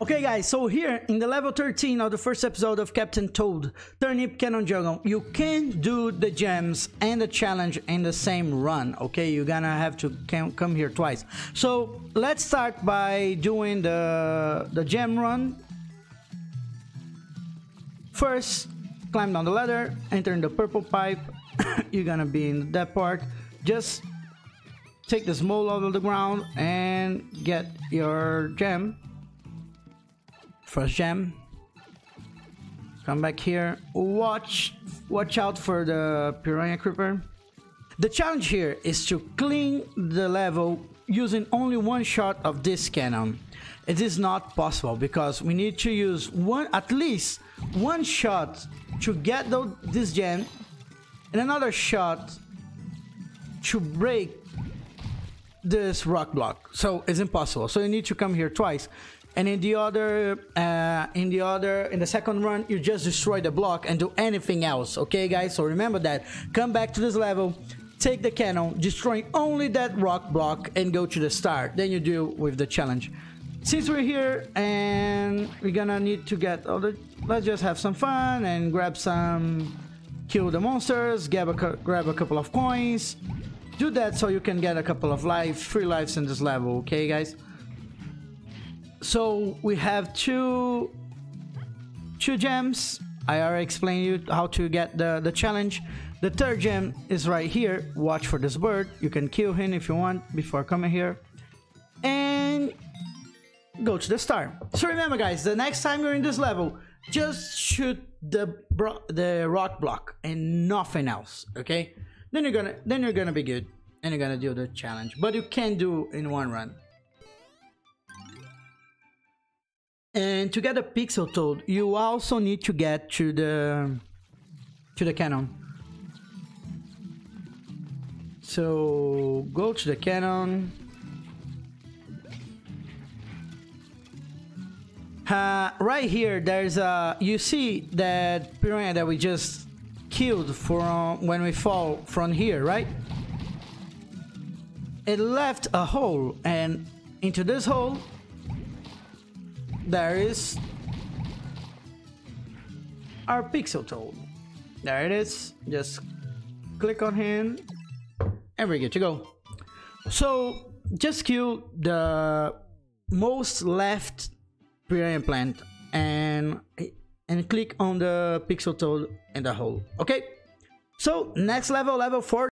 Okay guys, so here in the level 13 of the first episode of Captain Toad, Turnip Cannon Jungle, you can do the gems and the challenge in the same run, okay? You're gonna have to come here twice. So let's start by doing the, the gem run. First, climb down the ladder, enter in the purple pipe, you're gonna be in that part. Just take the small out of the ground and get your gem First gem. Come back here. Watch, watch out for the Piranha Creeper. The challenge here is to clean the level using only one shot of this cannon. It is not possible because we need to use one, at least one shot to get the, this gem and another shot to break this rock block. So it's impossible. So you need to come here twice and in the other uh, in the other in the second run you just destroy the block and do anything else. Okay guys? So remember that. Come back to this level. Take the cannon. Destroy only that rock block and go to the start. Then you deal with the challenge. Since we're here and we're gonna need to get all the let's just have some fun and grab some kill the monsters grab a, grab a couple of coins. Do that so you can get a couple of lives free lives in this level. Okay guys so we have two two gems. I already explained you how to get the the challenge. The third gem is right here. Watch for this bird. You can kill him if you want before coming here. And go to the star. So remember guys the next time you're in this level just shoot the the rock block and nothing else okay? Then you're gonna then you're gonna be good. And you're gonna do the challenge. But you can do in one run And to get a pixel toad, you also need to get to the to the cannon. So go to the cannon. Uh, right here, there's a. You see that piranha that we just killed from when we fall from here, right? It left a hole, and into this hole there is our pixel toad. There it is. Just click on him and we're good to go. So just kill the most left piranha plant and and click on the pixel toad in the hole. Okay. So next level, level 4